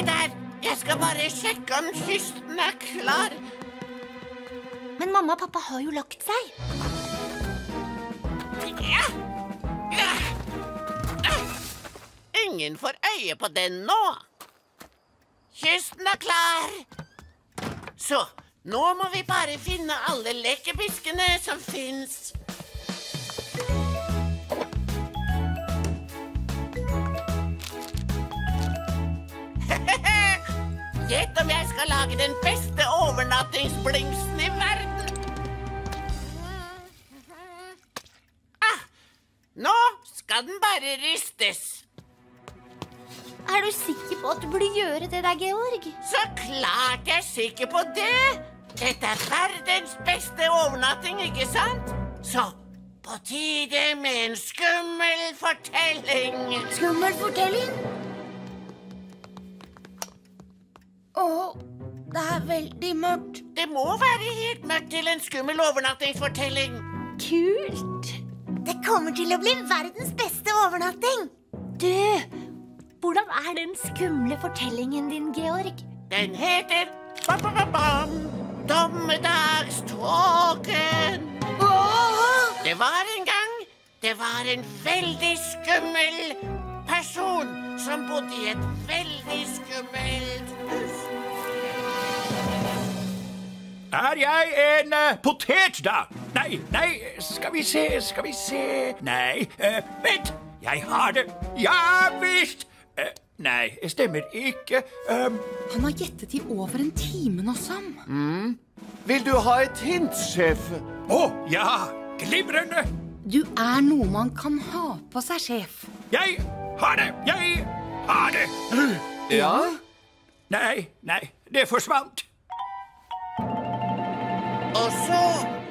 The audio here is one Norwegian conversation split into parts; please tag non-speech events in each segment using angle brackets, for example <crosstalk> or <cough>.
Bli der! Jeg skal bare sjekke om kysten er klar. Men mamma og pappa har jo lagt seg. Ja. Ja. Ingen får øye på den nå. Kysten er klar. Så nå må vi bare finne alle lekkerbiskene som fins. Gjett om jeg skal lage den beste overnattingsblingsen i verden. Ah, nå skal den bare ristes. Er du sikker på at du burde gjøre det der, Georg? Så klart jeg er sikker på det. Dette er verdens beste overnatting, ikke sant? Så på tide med en skummel fortelling. Skummel fortelling? Å, det er veldig mørkt. Det må være helt mørkt til en skummel overnattingsfortelling. Kult. Det kommer til å bli verdens beste overnatting. Du, hvordan er den skumle fortellingen din, Georg? Den heter ba, ba, ba, bam, Dommedagståken. Det var en gang Det var en veldig skummel person som bodde i et veldig skummelt hus. Er jeg en uh, potet, da? Nei, nei, skal vi se, skal vi se Nei, uh, vent! Jeg har det. Ja visst! Uh, nei, stemmer ikke. Um, Han har gjettet i over en time nå, Sam. Vil du ha et hint, sjef? Å ja! Glimrende! Du er noe man kan ha på seg, sjef. Jeg har det! Jeg har det! Ja? Nei, nei, det forsvant.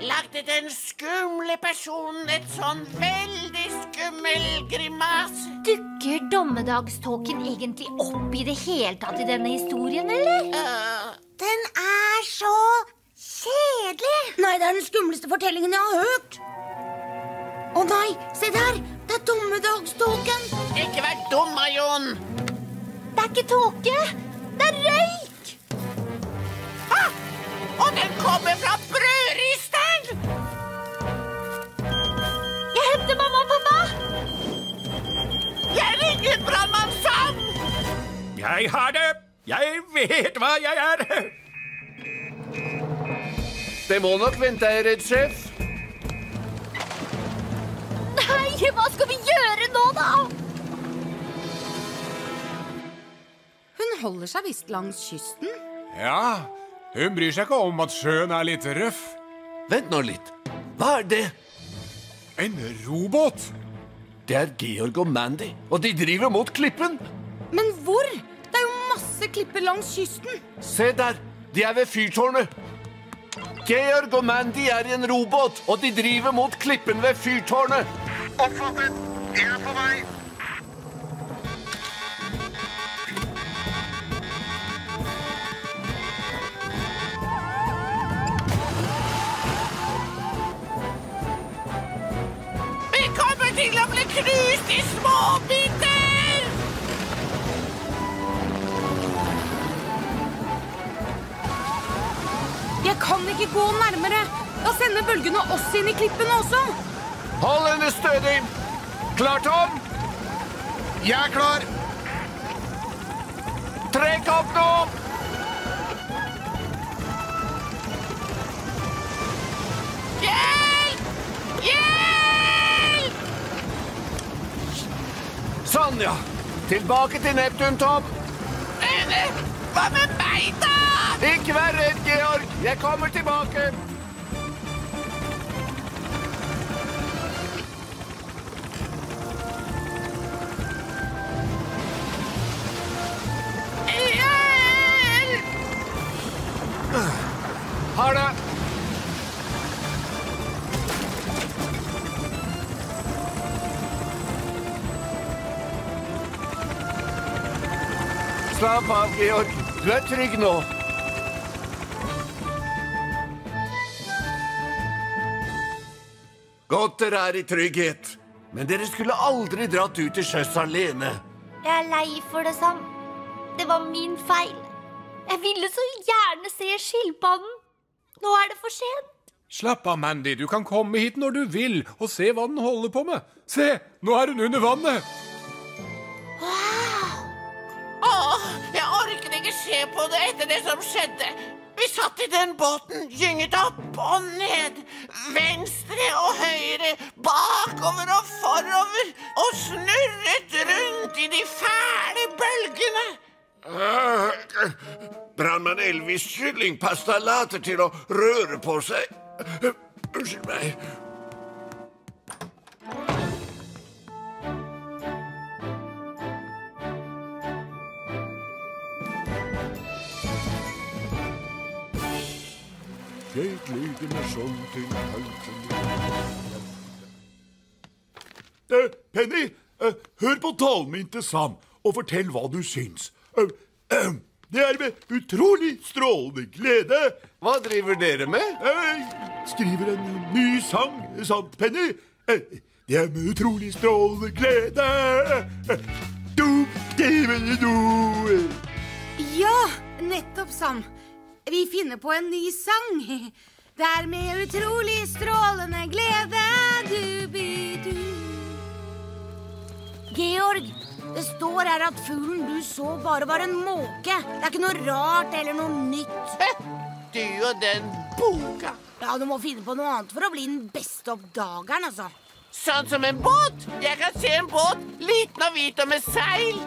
Lagde den skumle personen et sånn veldig skummel grimase. Dukker dommedagståken egentlig opp i det hele tatt i denne historien, eller? Uh, Den er så kjedelig. Nei, det er den skumleste fortellingen jeg har hørt. Å nei, se der! Det er dommedagståken. ikke vær dum, Jon. Det er ikke tåke. Det er røyk. Ah! Og den kommer fra brødristeren! Henter mamma og pappa. Jeg ringer brannmann Sam! Jeg har det! Jeg vet hva jeg er! Det må nok vente, er redd, sjef. Nei, hva skal vi gjøre nå, da? Hun holder seg visst langs kysten. Ja, hun bryr seg ikke om at sjøen er litt røff. Vent nå litt. Hva er det? En robåt? Det er Georg og Mandy, og de driver mot klippen. Men hvor? Det er jo masse klipper langs kysten. Se der, de er ved fyrtårnet. Georg og Mandy er i en robåt, og de driver mot klippen ved fyrtårnet. Oppfattet. Jeg er på vei. Knust i små biter! Jeg kan ikke gå nærmere. Da sender bølgene oss inn i klippene også. Hold henne stødig. Klar, Tom? Jeg er klar. Trekk opp nå! Sånn, ja. Tilbake til Neptun, Tom. Hva med meg, da? Ikke vær redd, Georg. Jeg kommer tilbake. Georg. Du er trygg nå. Godt dere er i trygghet. Men dere skulle aldri dratt ut til sjøs alene. Jeg er lei for det, Sam. Det var min feil. Jeg ville så gjerne se skilpadden. Nå er det for sent. Slapp av, Mandy. Du kan komme hit når du vil og se hva den holder på med. Se, nå er hun under vannet. Se på det etter det som skjedde. Vi satt i den båten, gynget opp og ned, venstre og høyre, bakover og forover, og snurret rundt i de fæle bølgene. Uh, Brannmann Elvis kyllingpasta later til å røre på seg. Unnskyld meg. Gleder meg sånn til halsen Eh, Penny, eh, hør på talen min til Sam, og fortell hva du syns. Eh, det er med utrolig strålende glede Hva driver dere med? skriver en ny sang, sant, Penny? Det er med utrolig strålende glede du, du, du. Ja, nettopp, Sam. Vi finner på en ny sang. Det er med utrolig strålende glede du-bi-du. Georg, det står her at fuglen du så, bare var en måke. Det er ikke noe rart eller noe nytt. Hæ? Du og den boka. Ja, Du må finne på noe annet for å bli den beste oppdageren, altså. Sånn som en båt. Jeg kan se en båt, liten og hvit og med seil.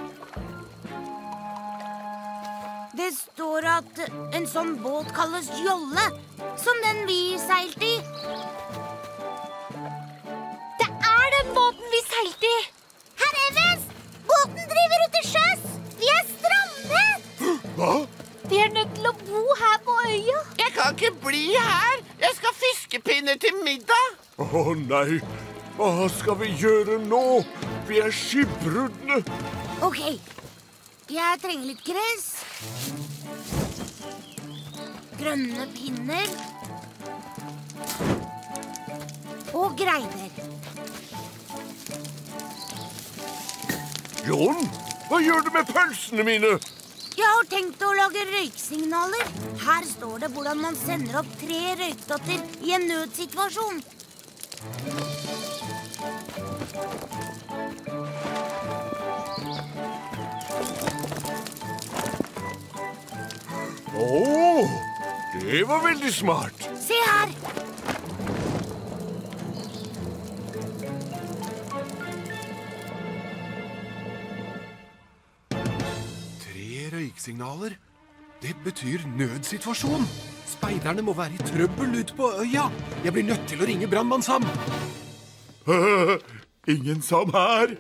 Det står at en sånn båt kalles jolle, som den vi seilte i. Det er den båten vi seilte i. Herr Evans, båten driver ut til sjøs. Vi er strandet. Hva? Vi er nødt til å bo her på øya. Jeg kan ikke bli her. Jeg skal fiskepinne til middag. Å nei, hva skal vi gjøre nå? Vi er skipbrudne. Ok, jeg trenger litt gress. Grønne pinner. Og greiner. John, hva gjør du med pølsene mine? Jeg har tenkt å lage røyksignaler. Her står det hvordan man sender opp tre røykdotter i en nødsituasjon. Å, det var veldig smart. Se her! Tre røyksignaler. Det betyr nødsituasjon. Speiderne må være i trøbbel ute på øya. Jeg blir nødt til å ringe brannmann Sam. <laughs> Ingen Sam her.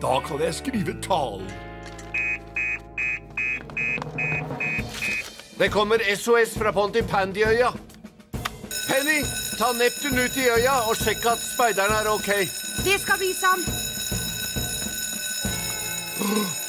Da kan jeg skrive talen. Det kommer SOS fra Pontypandyøya. Penny, ta Neptun ut i øya og sjekk at speiderne er ok. Det skal vi, Sam. <gasps>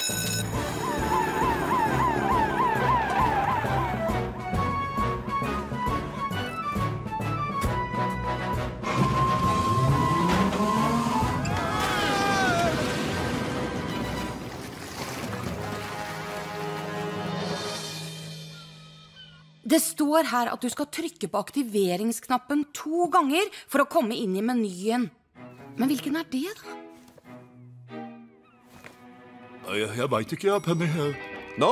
Det står her at du skal trykke på aktiveringsknappen to ganger for å komme inn i menyen. Men hvilken er det, da? Jeg, jeg veit ikke, ja, Penny. Nå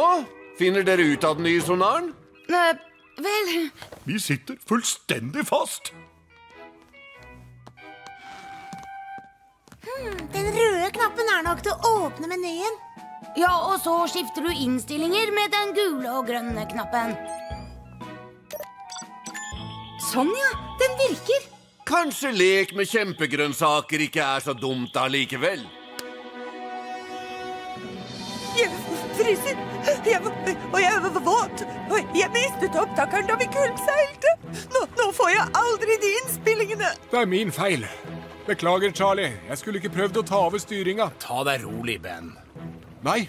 finner dere ut av den nye sonaren. Nei, vel Vi sitter fullstendig fast. Den røde knappen er nok til å åpne menyen. Ja, og så skifter du innstillinger med den gule og grønne knappen. Sånn, ja. Den virker. Kanskje lek med kjempegrønnsaker ikke er så dumt allikevel. Jeg fryser, jeg, og jeg var våt, og jeg mistet opptakeren da vi kullseilte. Nå, nå får jeg aldri de innspillingene. Det er min feil. Beklager, Charlie. Jeg skulle ikke prøvd å ta over styringa. Ta deg rolig, Ben. Nei.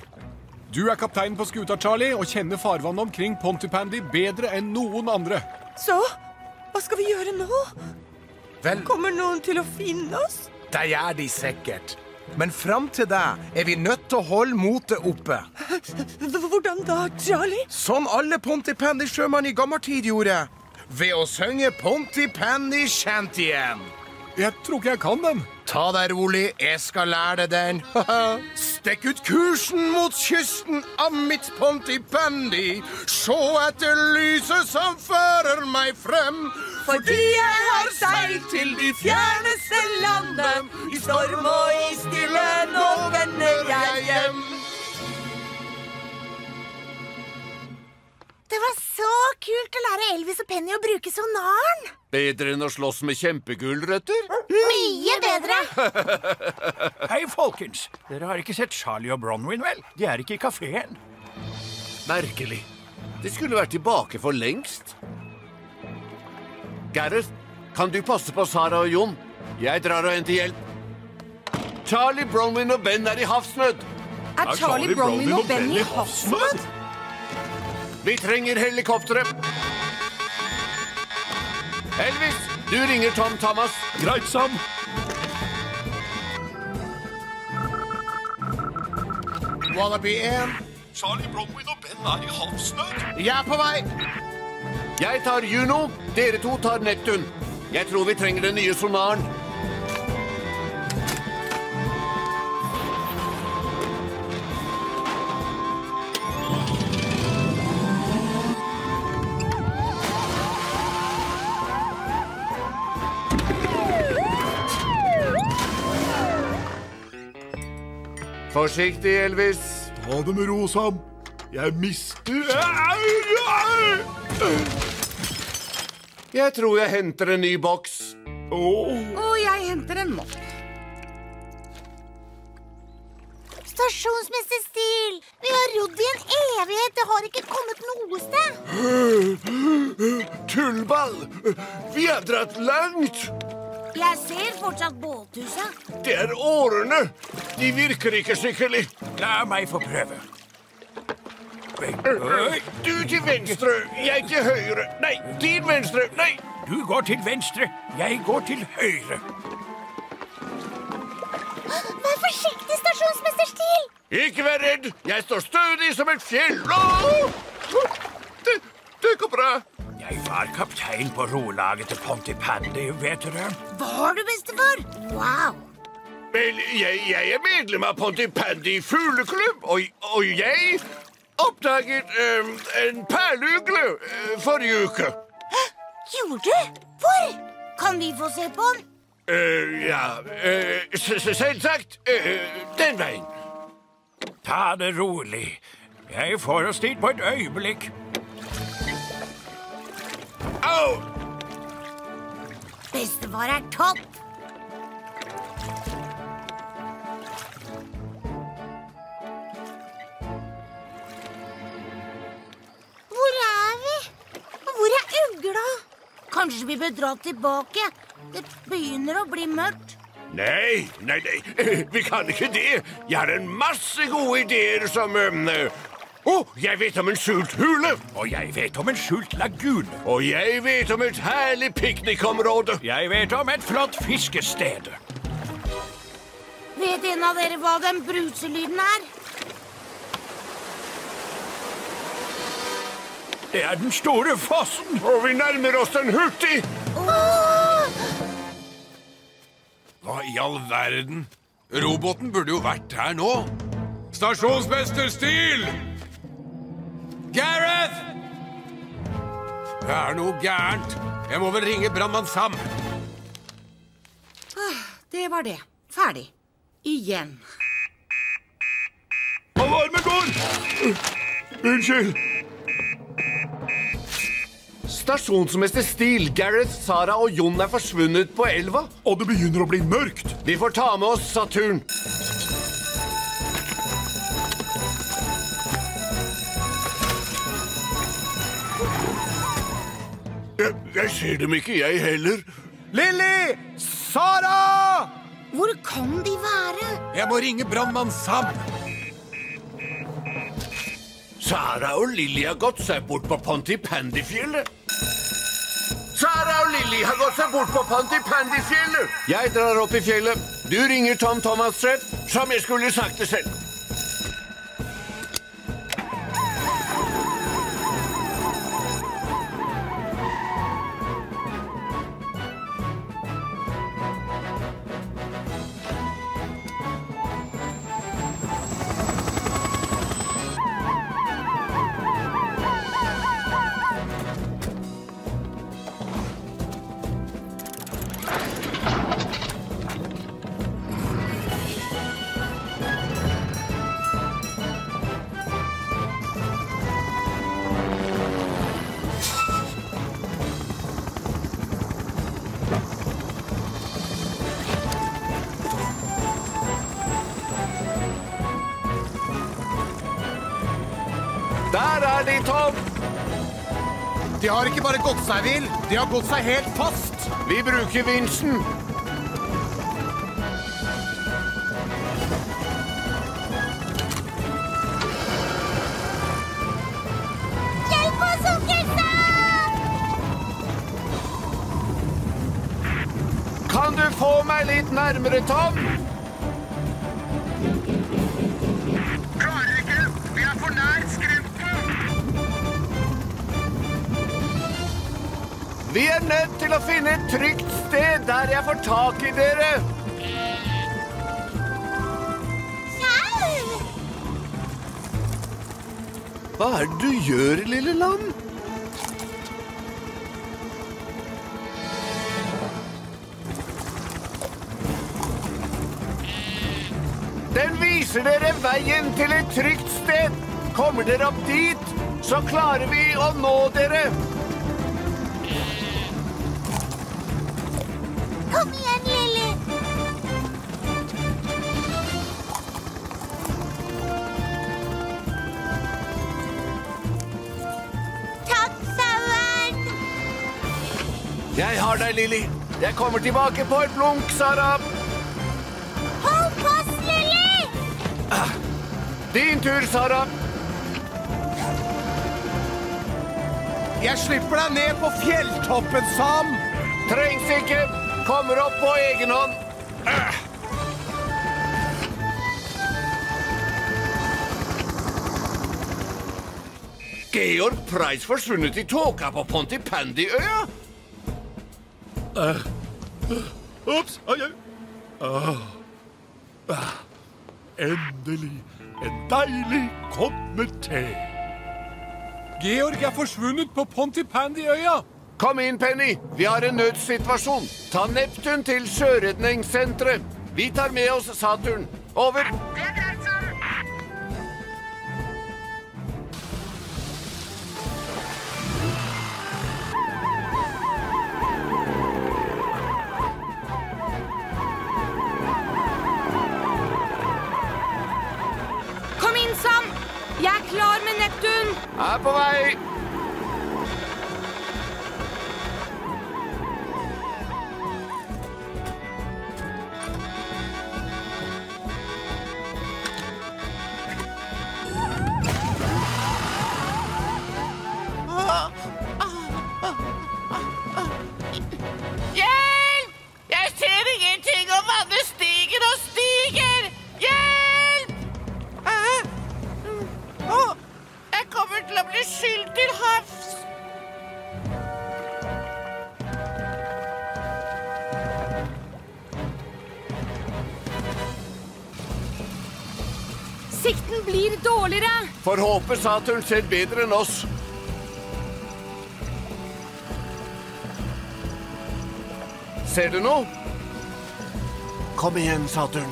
Du er kapteinen på skuta, Charlie, og kjenner farvannet omkring Pontypandy bedre enn noen andre. Så, hva skal vi gjøre nå? Vel, Kommer noen til å finne oss? Det gjør de sikkert. Men fram til det er vi nødt til å holde motet oppe. Hvordan da, Charlie? Sånn alle Pontypandy-sjømann i gammel tid gjorde. Ved å synge Pontypandy Shantyen. Jeg tror ikke jeg kan den. Ta deg rolig, jeg skal lære deg den. Stekk ut kursen mot kysten av mitt Pontipendi. Se etter lyset som fører meg frem. Fordi jeg har seilt til de fjerneste landene. I storm og i stille, nå vender jeg hjem. Det var så kult å lære Elvis og Penny å bruke sonaren. Bedre enn å slåss med kjempegulrøtter? Mye bedre. <laughs> Hei, folkens. Dere har ikke sett Charlie og Bronwyn, vel? De er ikke i kafeen. Merkelig. De skulle vært tilbake for lengst. Gareth, kan du passe på Sara og Jon? Jeg drar og henter hjelp. Charlie, Bronwyn og Ben er i havsnød. Er Charlie, Bronwyn og Ben i havsnød? Vi trenger helikoptre. Elvis, du ringer Tom Thomas. Greit, Sam. Wallaby 1. Charlie, Bronwyn og Ben er i havsnød. Jeg er på vei. Jeg tar Juno, dere to tar Neptun. Jeg tror vi trenger den nye sonaren. Forsiktig, Elvis. Ta det med ro, Sam. Jeg mister Jeg tror jeg henter en ny boks. Og jeg henter en mopp. Stasjonsmester Stil, vi har rodd i en evighet. Det har ikke kommet noe sted. <gasps> Tullball! Vi har dratt langt. Jeg ser fortsatt båthuset. Det er årene. De virker ikke skikkelig. La meg få prøve. Du til venstre, jeg til høyre. Nei, din venstre. Nei. Du går til venstre, jeg går til høyre. Vær forsiktig, stasjonsmester Stil. Ikke vær redd. Jeg står stødig som et fjell. Det, det går bra. Jeg var kaptein på rolaget til Pontypandy, vet dere. Var du bestefar? Wow. Vel, jeg, jeg er medlem av Pontypandy fugleklubb, og, og jeg oppdaget um, en perleugle uh, forrige uke. Gjorde du? Hvor? Kan vi få se på den? Uh, ja, uh, selvsagt. Den veien. Ta det rolig. Jeg får oss dit på et øyeblikk. Bestefar er topp. Hvor er vi? Hvor er ugla? Kanskje vi bør dra tilbake? Det begynner å bli mørkt. Nei, nei, nei, vi kan ikke det. Jeg har en masse gode ideer som Å, jeg vet om en skjult hule. Og jeg vet om en skjult lagune. Og jeg vet om et herlig piknikområde. Jeg vet om et flott fiskested. Vet en av dere hva den bruselyden er? Det er den store fossen. Og vi nærmer oss den hurtig. Hva i all verden? Roboten burde jo vært her nå. Stasjonsmester Stil! Gareth! Det er noe gærent. Jeg må vel ringe brannmann Sam. Det var det. Ferdig. Igjen. Alarmen går! Unnskyld. Stasjonsmester Steel, Gareth, Sara og Jon er forsvunnet på elva. Og det begynner å bli mørkt. Vi får ta med oss Saturn. Jeg, jeg ser dem ikke, jeg heller. Lilly! Sara! Hvor kan de være? Jeg må ringe brannmann Sam. Sara og Lilly har gått seg bort på Pontypandyfjellet. Sara og Lilly har gått seg bort på Pontypandyfjellet. Jeg drar opp i fjellet. Du ringer Tom Thomas-Treff, som jeg skulle sagt det selv. De, Tom! De har ikke bare gått seg vill, de har gått seg helt fast. Vi bruker vinsjen. Kan du få meg litt nærmere, Tom? Nødt til å finne et trygt sted der jeg får tak i dere. Sau! Hva er det du gjør, lille lam? Den viser dere veien til et trygt sted. Kommer dere opp dit, så klarer vi å nå dere. Har deg, Lilly. Jeg kommer tilbake på et blunk, Sara. Hold fast, Lilly. Din tur, Sara. Jeg slipper deg ned på fjelltoppen, Sam. Trengs ikke. Kommer opp på egen hånd. Georg Price forsvunnet i tåka på Pontypandyøya? Ops! Oi, oi. Ah. Ah. Endelig en deilig kopp med te. Georg er forsvunnet på Pontypandyøya. Kom inn, Penny. Vi har en nødssituasjon. Ta Neptun til Sjøredningssenteret. Vi tar med oss Saturn. Over. Neptun! Er Sikten blir dårligere! Får håpe Saturn ser bedre enn oss. Ser du noe? Kom igjen, Saturn.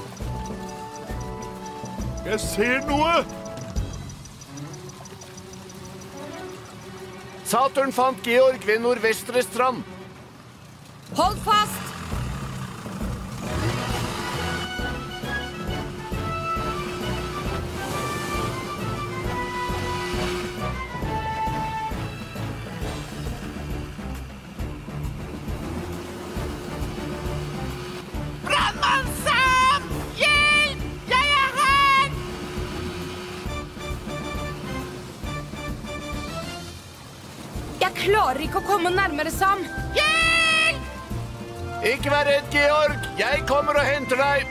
Jeg ser noe! Saturn fant Georg ved nordvestre strand. Hold fast! Nærmere, Sam. Hjelp! Ikke vær redd, Georg. Jeg kommer og henter deg.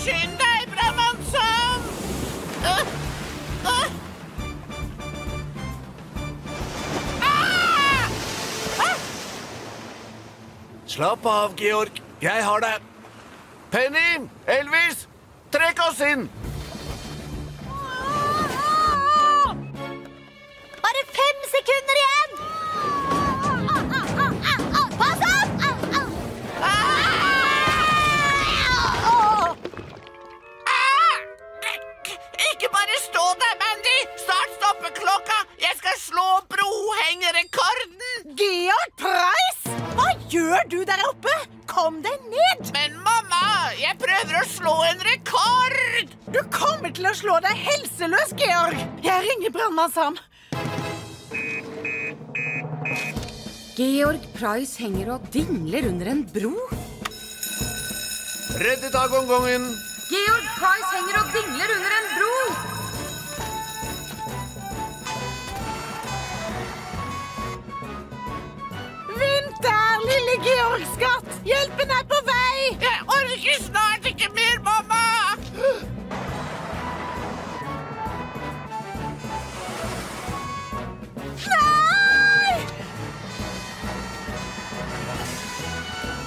Skynd deg, brannmann Sam! Uh, uh. Ah! Ah! Slapp av, Georg. Jeg har deg. Penny, slå brohengerekorden! Georg Price! Hva gjør du der oppe? Kom deg ned! Men mamma, jeg prøver å slå en rekord! Du kommer til å slå deg helseløs, Georg. Jeg ringer brannmann Sam. Georg Price henger og dingler under en bro. Reddet av gongongen. Georg Price henger og dingler under en bro. Vent der, lille Georg skatt. Hjelpen er på vei. Jeg orker snart ikke mer, mamma! Nei!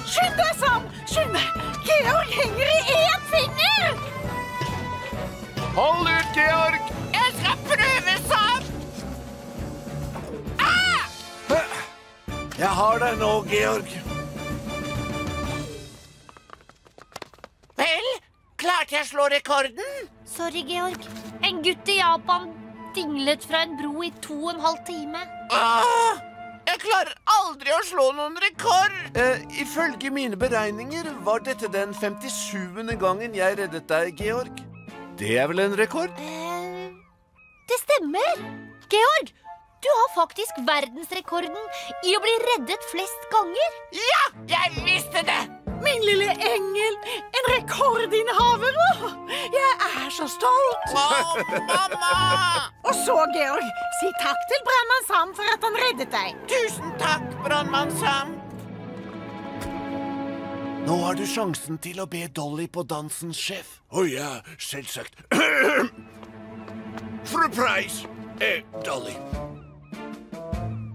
Skynd deg, Sam. Skynd deg. Georg henger i én finger. Hold ut, Georg. Jeg har deg nå, Georg. Vel, klarte jeg å slå rekorden? Sorry, Georg. En gutt i Japan dinglet fra en bro i to og en halv time. Ah, jeg klarer aldri å slå noen rekord! Eh, ifølge mine beregninger var dette den 57. gangen jeg reddet deg, Georg. Det er vel en rekord? Eh, det stemmer. Georg, du har faktisk verdensrekorden i å bli reddet flest ganger. Ja, jeg visste det! Min lille engel. En rekordinnehaver. Jeg er så stolt. Mamma! Og så, Georg, si takk til brannmann Sam for at han reddet deg. Tusen takk, brannmann Sam. Nå har du sjansen til å be Dolly på dansens sjef. Å ja, selvsagt. <clears throat> Fru Price. Eh, Dolly.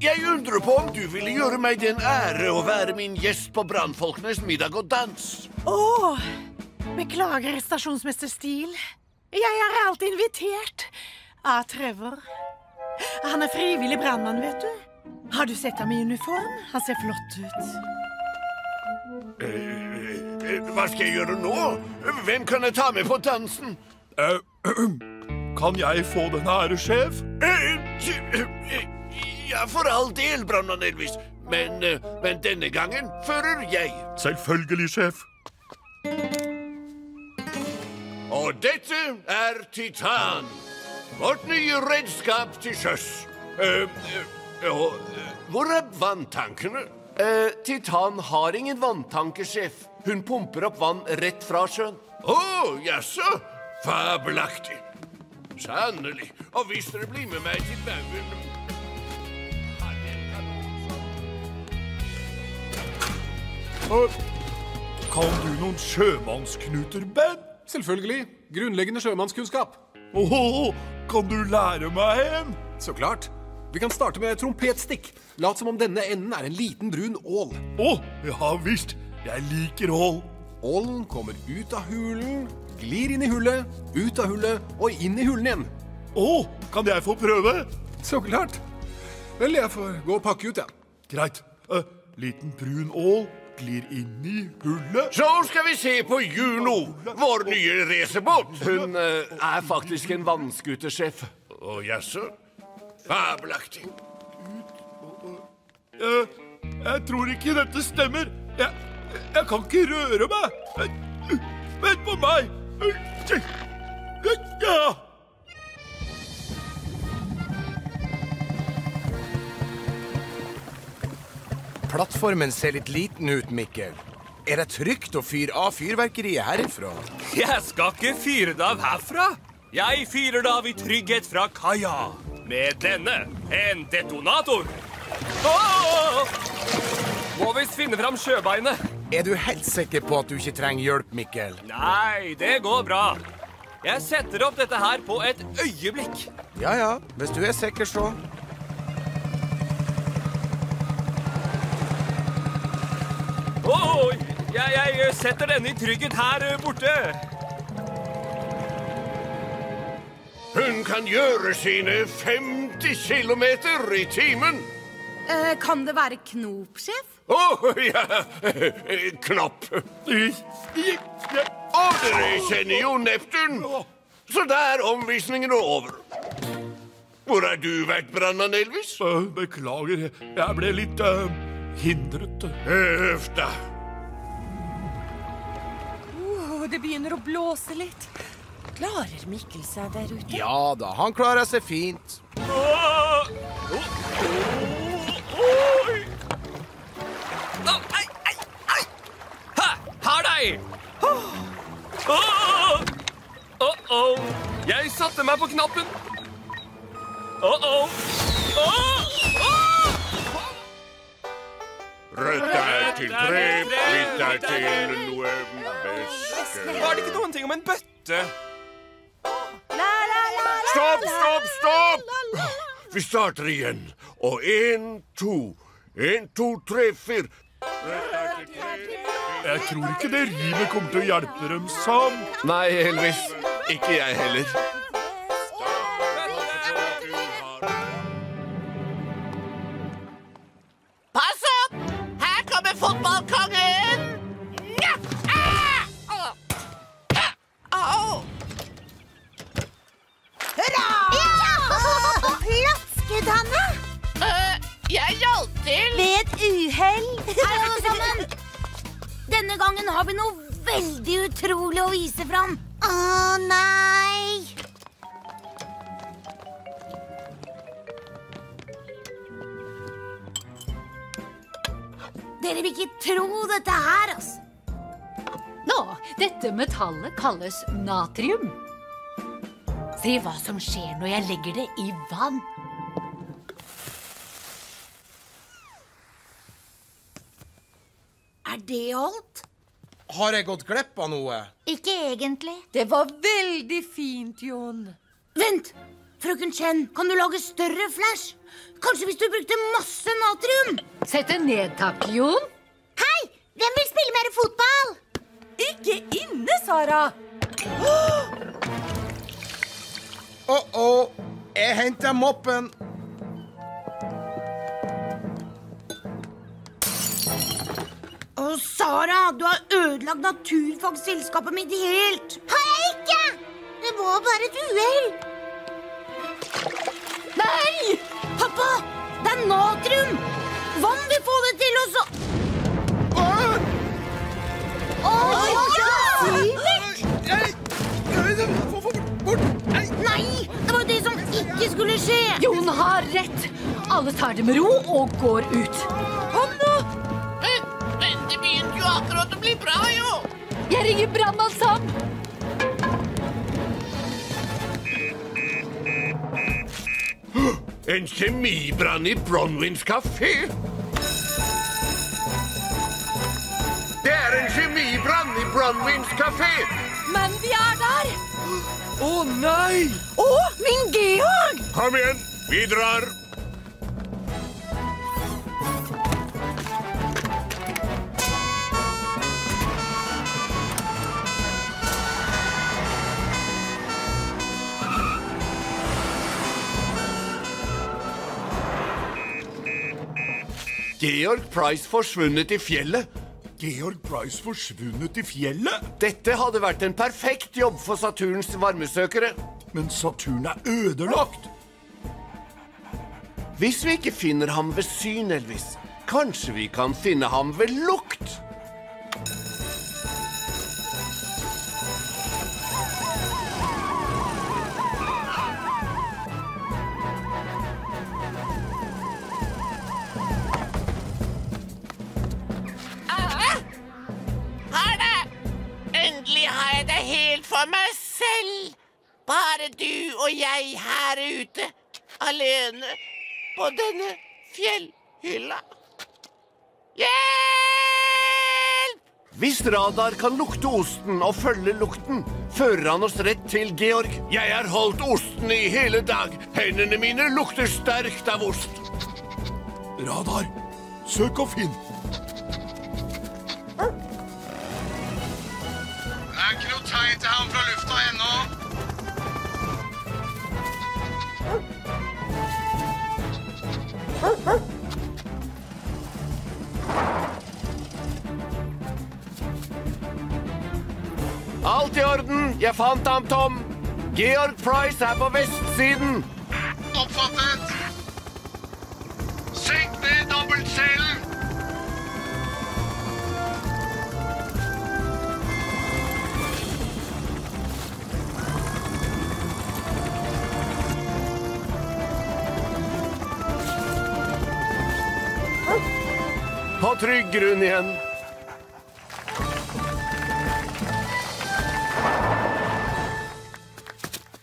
Jeg undrer på om du ville gjøre meg den ære å være min gjest på brannfolkenes middag og dans. Åh, beklager, stasjonsmester Steele. Jeg er alltid invitert av Trevor. Han er frivillig brannmann, vet du. Har du sett ham i uniform? Han ser flott ut. Eh, Hva skal jeg gjøre nå? Hvem kan jeg ta med på dansen? Eh, <clears throat> kan jeg få den ære, sjef? Ja, for all del, Brandon Elvis. Men, eh, men denne gangen fører jeg. Selvfølgelig, sjef. Og dette er Titan. Vårt nye redskap til sjøs. Uh, uh, eh, hvor er vanntankene? Eh, Titan har ingen vanntanker, sjef. Hun pumper opp vann rett fra sjøen. Å, oh, jaså? Fabelaktig. Sannelig. Og hvis dere blir med meg til baugen Kan du noen sjømannsknuter, Ben? Selvfølgelig. Grunnleggende sjømannskunnskap. Åh, kan du lære meg en? Så klart. Vi kan starte med trompetstikk. Lat som om denne enden er en liten brun ål. Å, ja visst. Jeg liker ål. Ålen kommer ut av hulen, glir inn i hullet, ut av hullet og inn i hulen igjen. Å, kan jeg få prøve? Så klart. Vel, jeg får gå og pakke ut, jeg. Ja. Greit. Eh, liten brun ål glir inn i hullet. Så skal vi se på Juno, vår nye racerbåt. Hun eh, er faktisk en vannskutersjef. Å jaså? Fabelaktig. Uh, jeg tror ikke dette stemmer. Jeg, jeg kan ikke røre meg. Vent på meg. Ja. Plattformen ser litt liten ut, Mikkel. Er det trygt å fyre av fyrverkeriet herifra? <laughs> Jeg skal ikke fyre det av herfra. Jeg fyrer det av i trygghet fra kaia. Med denne. En detonator! Åh! Må visst finne fram sjøbeinet. Er du helt sikker på at du ikke trenger hjelp, Mikkel? Nei, det går bra. Jeg setter opp dette her på et øyeblikk. Ja ja, hvis du er sikker, så. Oi, jeg, jeg setter denne i trygghet her borte. Hun kan gjøre sine 50 kilometer i timen. Eh, kan det være knop, sjef? Å, ja. Knapp. Og dere kjenner jo Neptun. Så da er omvisningen over. Hvor har du vært, Brannan Elvis? Beklager, jeg ble litt øh, hindret. Øv deg! Oh, det begynner å blåse litt. Klarer Mikkel seg der ute? Ja da, han klarer seg fint. Oh, oh, Oi! oh. Ei, ei, ei! Ha! her deg! Oh, oh, oh. Jeg satte meg på knappen. Oh, oh. Åh! Åh! Rødt er til tre, hvitt er til noe beske. Var det ikke noen ting om en bøtte? Stopp, stopp, stopp! Vi starter igjen. Og én, to. Én, to, tre, fire. Jeg tror ikke det rimet kommer til å hjelpe dem, Sam. Nei, Elvis. Ikke jeg heller. Har vi noe veldig utrolig å vise fram. Å nei! Dere vil ikke tro dette her, altså. Nå, dette metallet kalles natrium. Se hva som skjer når jeg legger det i vann. Er det alt? Har jeg gått glipp av noe? Ikke egentlig. Det var veldig fint, Jon. Vent! Frøken Chen, kan du lage større flash? Kanskje hvis du brukte masse natrium? Sett det ned, takk, Jon. Hei! Hvem vil spille mer fotball? Ikke inne, Sara. Å-å, jeg henter moppen. Å, Sara, du har ødelagt naturfagselskapet mitt helt. Har jeg ikke! Det var bare et uhell. Nei! Pappa, det er natrium! Vann vil få det til og så Å ja! Nei, det var det som ikke skulle skje. Jon har rett. Alle tar det med ro og går ut. Kom jo akkurat å bli bra, jo. Jeg ringer brannmann Sam. <gasps> En kjemibrann i Bronwyns kafé. Det er en kjemibrann i Bronwyns kafé. Men vi er der. <gasps> Å nei! Å, min Georg! Kom igjen, vi drar. Georg Price forsvunnet i fjellet. Georg Price forsvunnet i fjellet? Dette hadde vært en perfekt jobb for Saturns varmesøkere. Men Saturn er ødelagt. Hvis vi ikke finner ham ved syn, Elvis, kanskje vi kan finne ham ved lukt? Og jeg her ute. Alene. på denne fjellhylla. Hjelp! Hvis Radar kan lukte osten og følge lukten, fører han oss rett til Georg. Jeg har holdt osten i hele dag. Hendene mine lukter sterkt av ost. Radar, søk og finn. Det er ikke noe tegn til ham fra lufta ennå. Alt i orden. Jeg fant ham, Tom. Georg Price er på vestsiden. Oppfattet. Senk ned dobbeltselen. På trygg grunn igjen.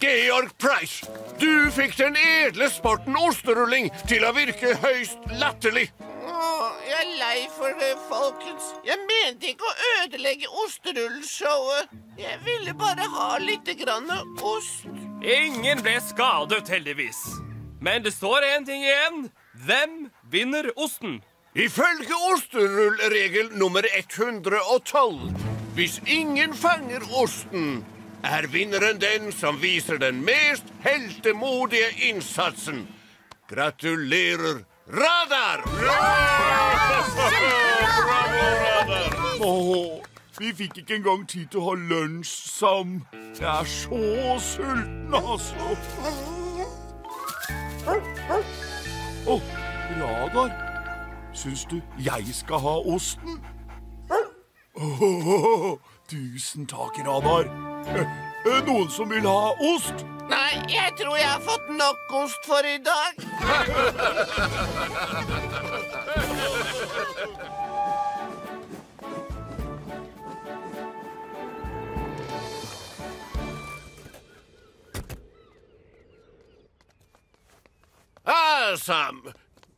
Georg Price, du fikk den edle sporten osterulling til å virke høyst latterlig. Åh, jeg er lei for det, folkens. Jeg mente ikke å ødelegge osterullshowet. Jeg ville bare ha litt grann ost. Ingen ble skadet, heldigvis. Men det står én ting igjen. Hvem vinner osten? Ifølge osterullregel nummer 112 Hvis ingen fanger osten, er vinneren den som viser den mest heltemodige innsatsen. Gratulerer, Radar! Åh, vi fikk ikke engang tid til å ha lunsj, sammen. Jeg er så sulten, altså. Å, Radar. Syns du jeg skal ha osten? Oh, <laughs> tusen takk, Radar. <laughs> Noen som vil ha ost? Nei, jeg tror jeg har fått nok ost for i dag. Ah, Sam.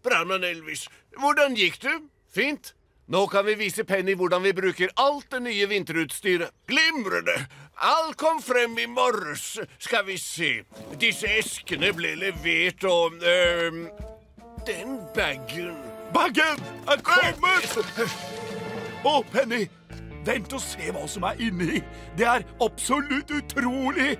Brannmann Elvis, hvordan gikk det? Fint? Nå kan vi vise Penny hvordan vi bruker alt det nye vinterutstyret. Glimrende! Alt kom frem i morges. Skal vi se. Disse eskene ble levert, og øhm, Den bagen Bagen er kommet! Å, Penny, vent og se hva som er inni. Det er absolutt utrolig.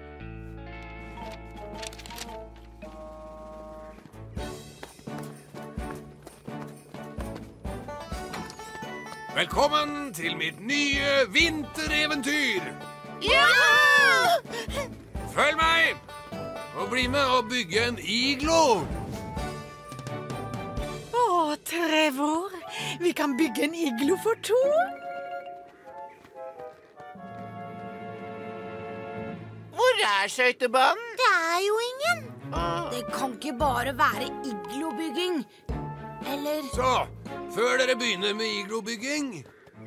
Velkommen til mitt nye vintereventyr. Ja! Følg meg, og bli med og bygge en iglo. Å, Trevor. Vi kan bygge en iglo for to. Hvor er skøytebanen? Det er jo ingen. Det kan ikke bare være iglobygging. Eller Så, før dere begynner med iglobygging,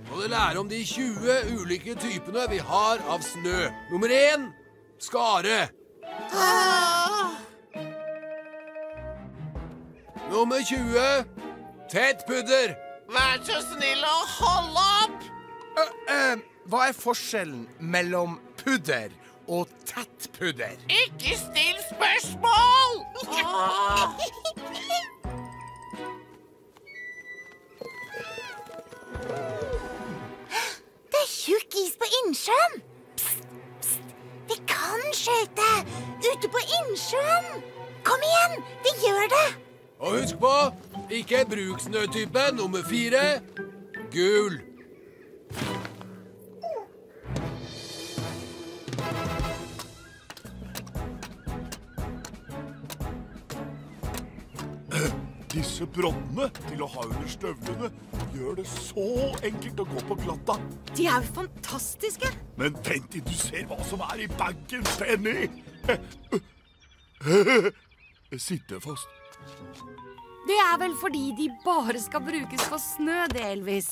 må dere lære om de 20 ulike typene vi har av snø. Nummer én skare. Ah, Nummer 20 tett pudder. Vær så snill å holde opp! hva er forskjellen mellom pudder og tett pudder? Ikke still spørsmål! Ah, <laughs> <laughs> Det er tjukk is på innsjøen. Pst, pst. Vi kan skøyte ute på innsjøen. Kom igjen, vi gjør det. Og husk på, ikke bruk snøtype nummer fire gul. Disse broddene til å ha under støvlene gjør det så enkelt å gå på glatta. De er jo fantastiske. Men vent til du ser hva som er i bagen, Penny. Sitter fast. Det er vel fordi de bare skal brukes for snø, det, Elvis.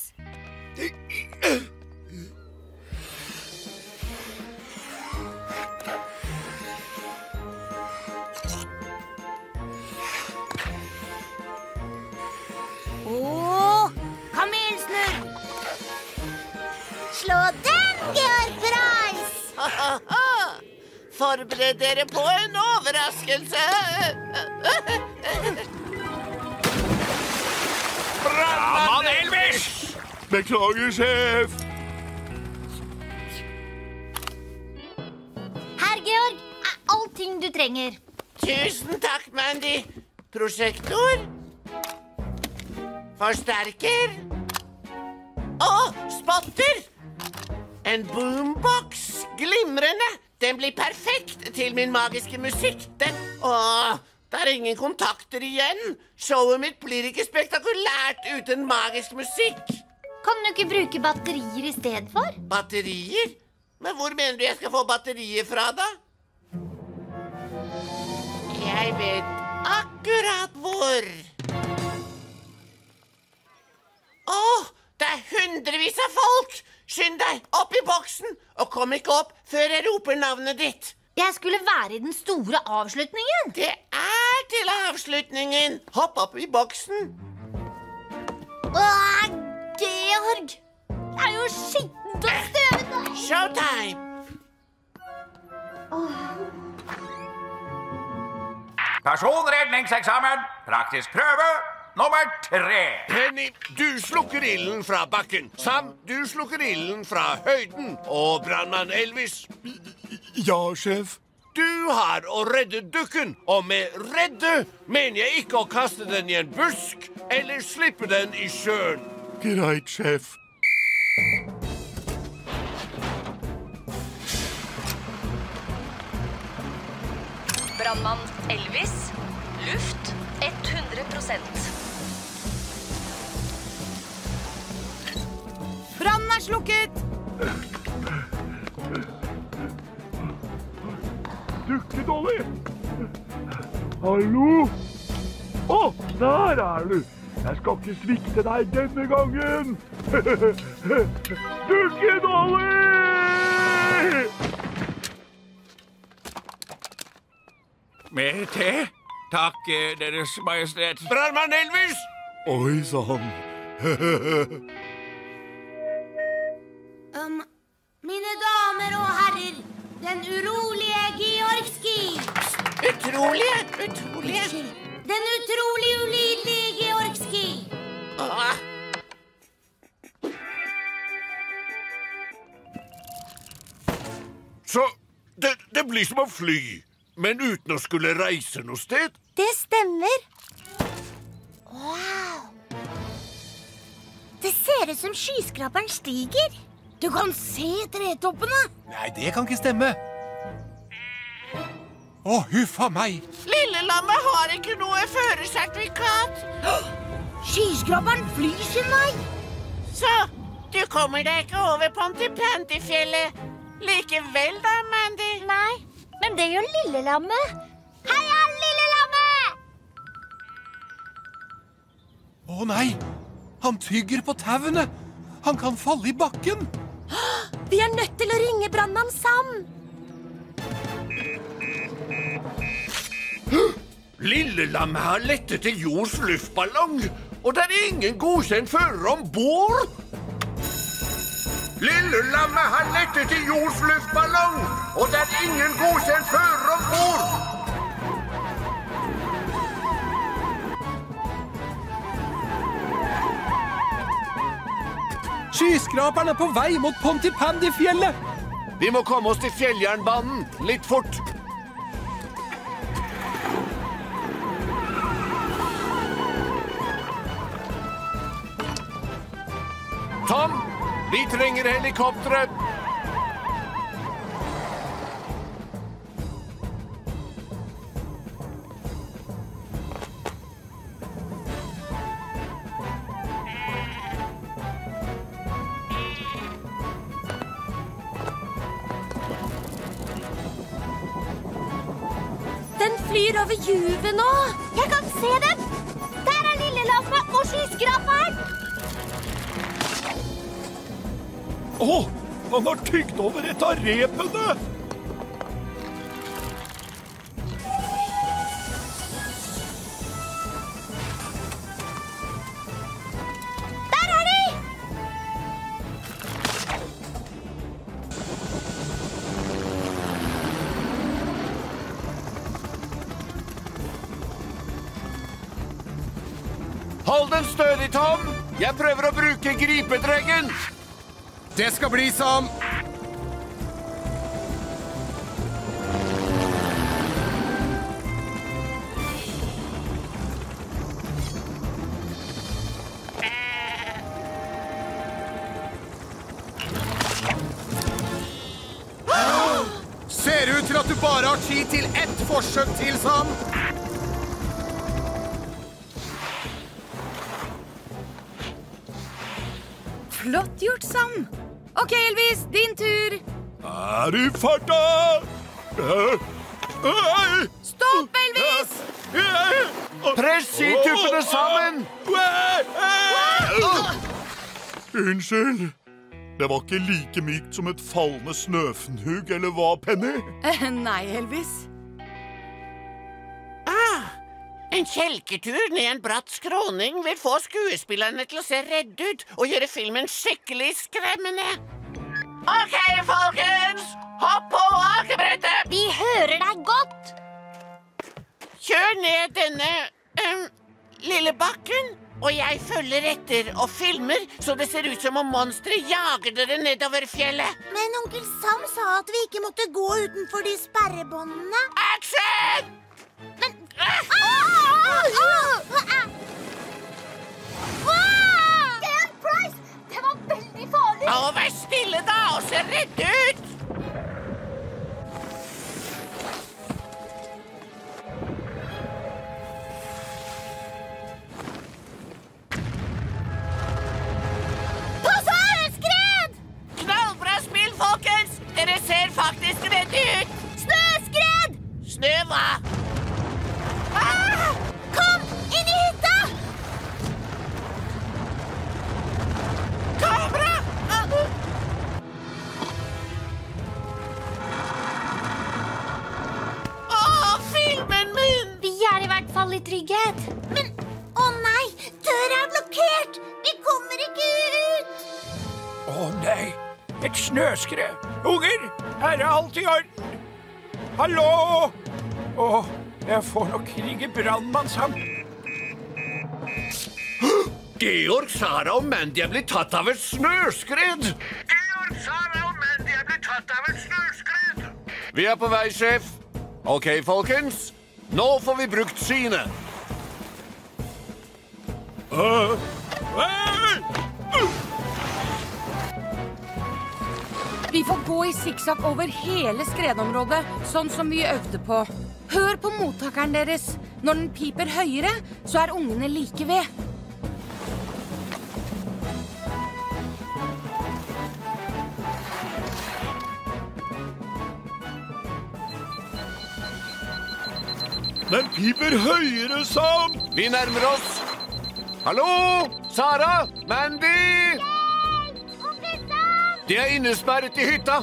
Forbered dere på en overraskelse. Brannmann Elvis! Beklager, sjef. Herr Georg, er allting du trenger. Tusen takk, Mandy. Prosjektor. Forsterker. Og spotter. En boombox. Glimrende. Den blir perfekt til min magiske musikk. Den Åh, det er ingen kontakter igjen. Showet mitt blir ikke spektakulært uten magisk musikk. Kan du ikke bruke batterier i stedet for? Batterier? Men hvor mener du jeg skal få batterier fra, da? Jeg vet akkurat hvor. Å, det er hundrevis av folk! Skynd deg, opp i boksen, og kom ikke opp før jeg roper navnet ditt. Jeg skulle være i den store avslutningen. Det er til avslutningen. Hopp opp i boksen. Åh, Georg! Det er jo skittent og støvete. Showtime. Personredningseksamen. Praktisk prøve nummer tre. Penny, du slukker ilden fra bakken. Sam, du slukker ilden fra høyden. Og brannmann Elvis, Ja, sjef. du har å redde dukken. Og med redde mener jeg ikke å kaste den i en busk eller slippe den i sjøen. Greit, sjef. Brannmann Elvis. Luft 100 Brannen er slukket! Dukkedolly! Hallo? Å, der er du! Jeg skal ikke svikte deg denne gangen! <laughs> Dukkedolly! Mer te? Takk, eh, Deres Majestet. Brannmann Elvis! Oi sann. <laughs> Um, mine damer og herrer, den urolige Georgski. Utrolige, utrolige. Den utrolig ulidelige Georgski. Ah. Så det, det blir som å fly, men uten å skulle reise noe sted. Det stemmer. Wow. Det ser ut som skyskraperen stiger. Du kan se tretoppene. Nei, det kan ikke stemme. Å, oh, huffa meg. Lillelammet har ikke noe førersertifikat. Skyskraperen flyr sin vei. Så du kommer deg ikke over Pontypantyfjellet likevel da, Mandy? Nei, men det gjør Lillelammet. Heia, Lillelammet! Å nei, han tygger på tauene. Han kan falle i bakken. <gasps> Vi er nødt til å ringe brannmann Sam. <gasps> Lillelammet har lettet til jords luftballong, og det er ingen godkjent fører om bord. Lillelammet har lettet til jords luftballong, og det er ingen godkjent fører om bord. Skyskraperen er på vei mot Pontypandy-fjellet. Vi må komme oss til fjelljernbanen litt fort. Tom, vi trenger helikoptre. Den flyr over juvet nå. Jeg kan se den. Der er Lillelammet og skyskraperen. Å, han har tygd over et av repene! Jeg prøver å bruke gripedrengen. Det skal bli som Ser ut til at du bare har tid til ett forsøk til, Sam. Er i farta! Eh, eh, Stopp, Elvis! Press situppene sammen! Unnskyld. Det var ikke like mykt som et fallende snøfnugg, eller hva, Penny? Eh, Nei, Elvis. Ah, en kjelketur ned en bratt skråning vil få skuespillerne til å se redde ut og gjøre filmen skikkelig skremmende. Ned denne um, lille bakken, og jeg følger etter og filmer så det ser ut som om monsteret jager dere nedover fjellet. Men onkel Sam sa at vi ikke måtte gå utenfor de sperrebåndene. Action! Men ah! Ah! Ah! Price, det var veldig farlig. Å, vær stille, da, og se redd ut! Ser faktisk redd ut. Snøskred! Snø hva? Ah! Kom inn i hytta! Kamera! Å, filmen min! Vi er i hvert fall i trygghet. Men å nei, døra er blokkert. Vi kommer ikke ut. Å nei, et snøskred. Unger, her er alt i orden. Hallo! Å, jeg får nok ringe brannmann sammen. Georg, Sara og Mandy er blitt tatt av et snøskred. Georg, Sara og Mandy er blitt tatt av et snøskred. Vi er på vei, sjef. OK, folkens. Nå får vi brukt synet. Vi får gå i sikksakk over hele skredområdet, sånn som vi øvde på. Hør på mottakeren deres. Når den piper høyere, så er ungene like ved. Den piper høyere, Sam! Vi nærmer oss. Hallo? Sara? Mandy? De er innesperret i hytta.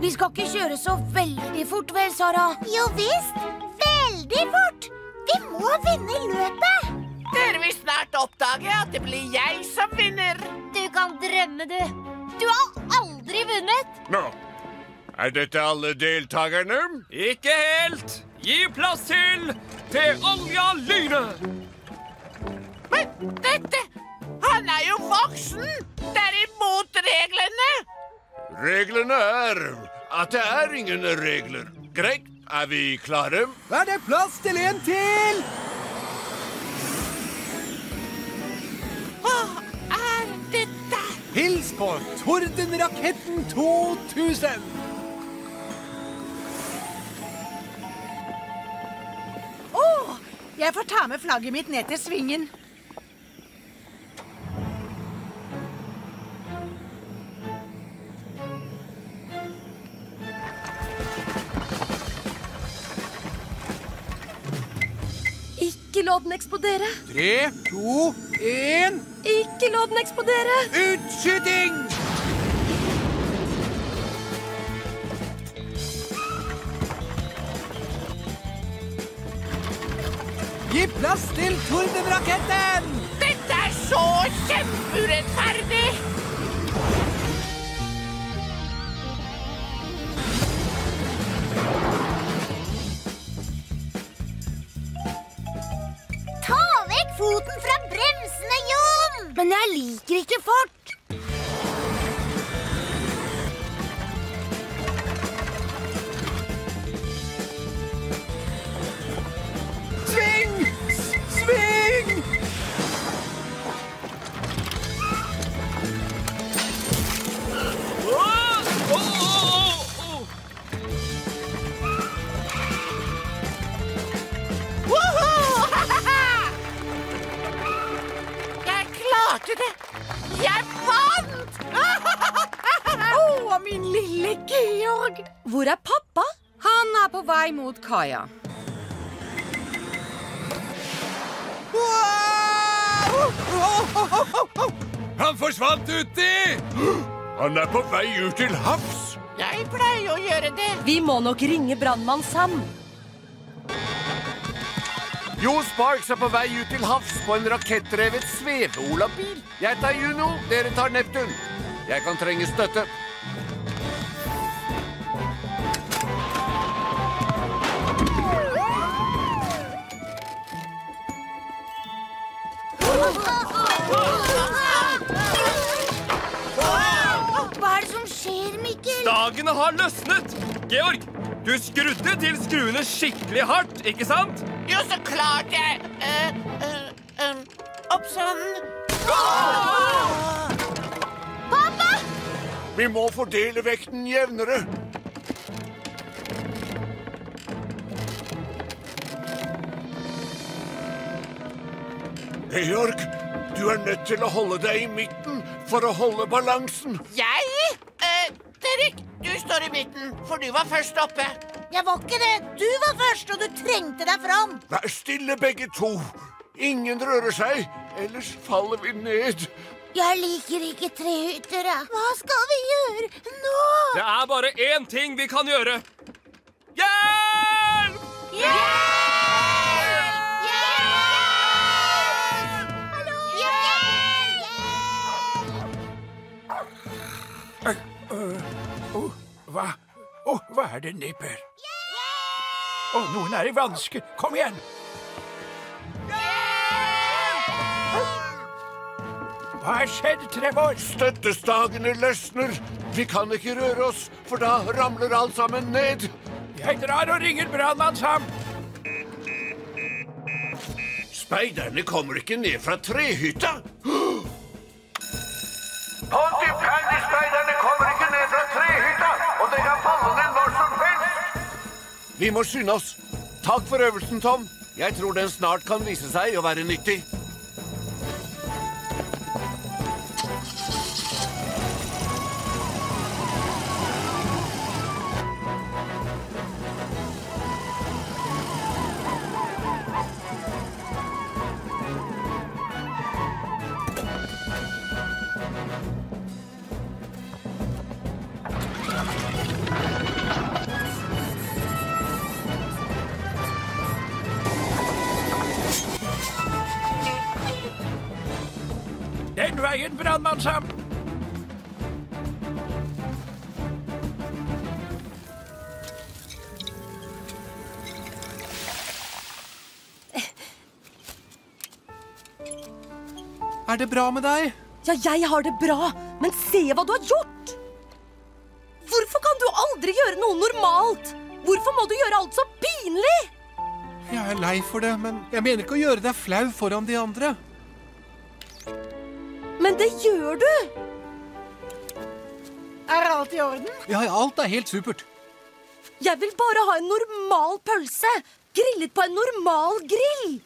Vi skal ikke kjøre så veldig fort, vel, Sara? Jo visst. Veldig fort. Vi må vinne løpet. Dere vil snart oppdage at det blir jeg som vinner. Du kan drømme, du. Du har aldri vunnet. Nå. Er dette alle deltakerne? Ikke helt. Gi plass til til Olja Lyne. Men dette Han er jo voksen! Det er imot reglene! Reglene er at det er ingen regler. Greit, er vi klare? Er det plass til en til? Hva er dette? Hils på Tordenraketten 2000. Å, jeg får ta med flagget mitt ned til svingen. Ikke la den eksplodere. Tre, to, én. Ikke la den eksplodere. Utskyting! Gi plass til Tordenraketten! Dette er så kjempeurettferdig! Men jeg liker ikke fart. Georg. Hvor er pappa? Han er på vei mot kaia. Han forsvant uti! Han er på vei ut til havs. Jeg pleier å gjøre det. Vi må nok ringe brannmann Sam. Jo Sparks er på vei ut til havs på en rakettdrevet sveveolabil. Jeg tar Juno, dere tar Neptun. Jeg kan trenge støtte. Hva er det som skjer, Mikkel? Stagene har løsnet! Georg, du skrudde til skruene skikkelig hardt, ikke sant? Jo, så klart jeg uh, uh, um, Opp sånn. Pappa! Vi må fordele vekten jevnere. Georg, du er nødt til å holde deg i midten for å holde balansen. Jeg? Eh, Derek, du står i midten, for du var først oppe. Jeg var ikke det. Du var først, og du trengte deg fram. Vær stille, begge to. Ingen rører seg, ellers faller vi ned. Jeg liker ikke trehytter. Hva skal vi gjøre nå? Det er bare én ting vi kan gjøre. Hjelp! Hjelp! Å, hva? Oh, hva er det, Nipper? Å, noen er i vanske. Kom igjen! Hva er skjedd, Trevor? Støttestagene løsner. Vi kan ikke røre oss, for da ramler alt sammen ned. Jeg drar og ringer brannmann Sam. Speiderne kommer ikke ned fra trehytta. Pontypandy-speiderne og kan falle ned når som helst. Vi må skynde oss. Takk for øvelsen, Tom. Jeg tror den snart kan vise seg å være nyttig. Sam. Er det bra med deg? Ja, jeg har det bra, men se hva du har gjort! Hvorfor kan du aldri gjøre noe normalt? Hvorfor må du gjøre alt så pinlig? Jeg er lei for det, men jeg mener ikke å gjøre deg flau foran de andre. Men det gjør du! Er alt i orden? Ja, alt er helt supert. Jeg vil bare ha en normal pølse. Grillet på en normal grill.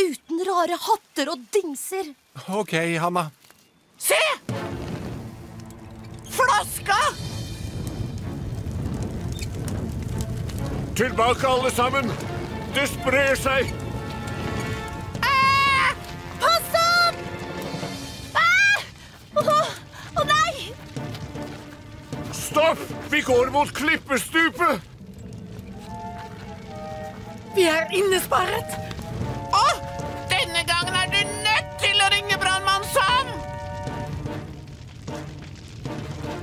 Uten rare hatter og dingser. OK, Hanna. Se! Flaska! Tilbake, alle sammen. Det sprer seg. Å oh nei! Stopp! Vi går mot klippestupet. Vi er innesperret. Å, denne gangen er du nødt til å ringe brannmann Sam.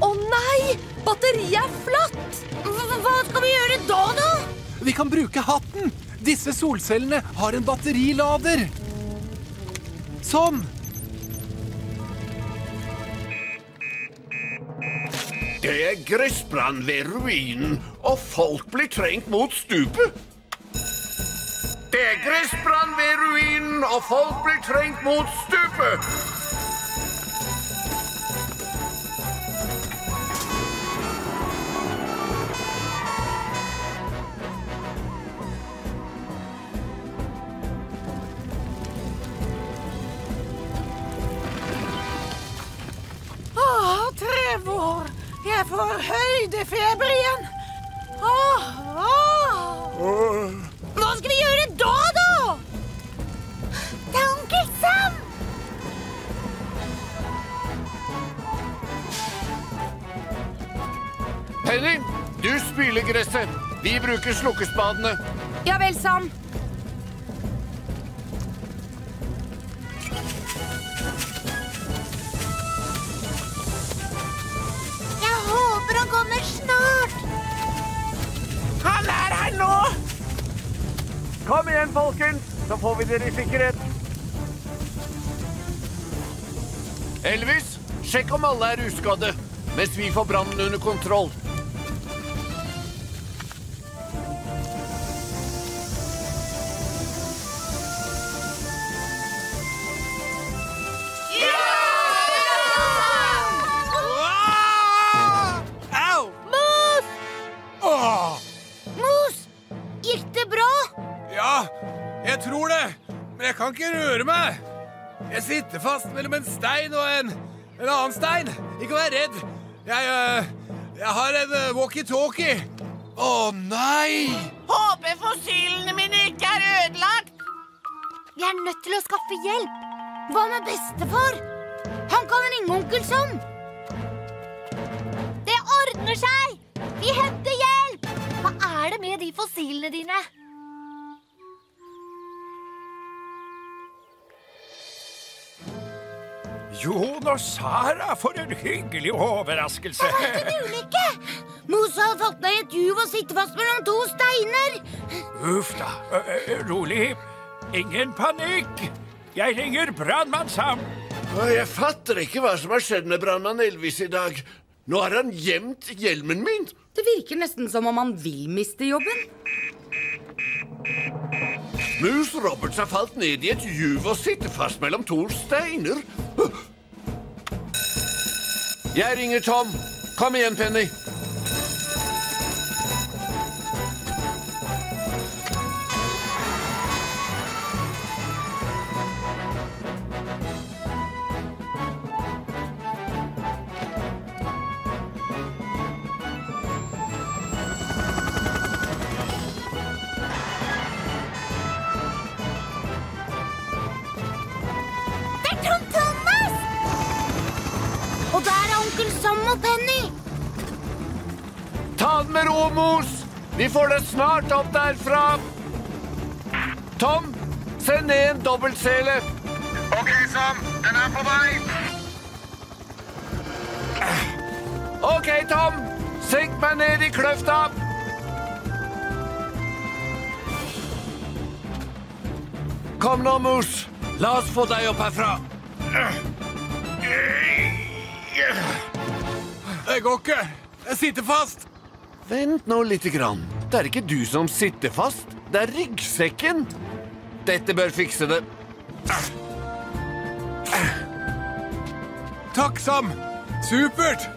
Å nei! Batteriet er flatt! Hva skal vi gjøre da, da? Vi kan bruke hatten. Disse solcellene har en batterilader. Sånn. Det er gressbrann ved ruinen, og folk blir trengt mot stupet. Det er gressbrann ved ruinen, og folk blir trengt mot stupet. Høydefeber igjen. Åh, åh. Hva skal vi gjøre da, da? Det er onkel Sam! Penny, du spyler gresset. Vi bruker slukkespadene. Ja vel, Sam. Om alle er uskadde, mens vi får brannen under kontroll. Au! Mus! Åh! Gikk det bra? Ja, jeg tror det. Men jeg kan ikke røre meg. Jeg sitter fast mellom en stein og en, en annen stein. Ikke vær redd. Jeg, øh, jeg har en uh, walkietalkie. Å nei! Håper fossilene mine ikke er ødelagt. Vi er nødt til å skaffe hjelp. Hva med bestefar? Han kan ringe onkel Sam. Det ordner seg. Vi henter hjelp. Hva er det med de fossilene dine? Jon og Sara, for en hyggelig overraskelse. En ulykke! Mose har falt ned i et juv og sitter fast mellom to steiner. Uff da. Rolig. Ingen panikk. Jeg ringer brannmann Sam. Jeg fatter ikke hva som har skjedd med brannmann Elvis i dag. Nå har han gjemt hjelmen min. Det virker nesten som om han vil miste jobben. Mus Roberts har falt ned i et juv og sitter fast mellom to steiner. Jeg ringer Tom. Kom igjen, Penny. Med romos! Vi får deg snart opp derfra. Tom, send ned en dobbeltsele. OK, Sam. Den er på vei. OK, Tom. Senk meg ned i kløfta. Kom nå, Mus. La oss få deg opp herfra. Det går ikke. Jeg sitter fast. Vent nå lite grann. Det er ikke du som sitter fast. Det er ryggsekken. Dette bør fikse det. Takk, Sam. Supert.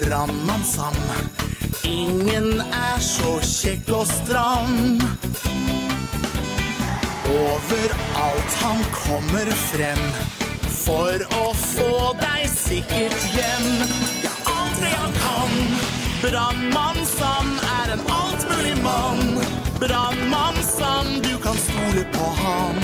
Brannmann Sam? Ingen er så kjekk og stram. Overalt han kommer frem for å få deg sikkert hjem. Ja, alt det han kan. Brannmann Sam er en altmulig mann. Brannmann Sam, du kan stole på ham.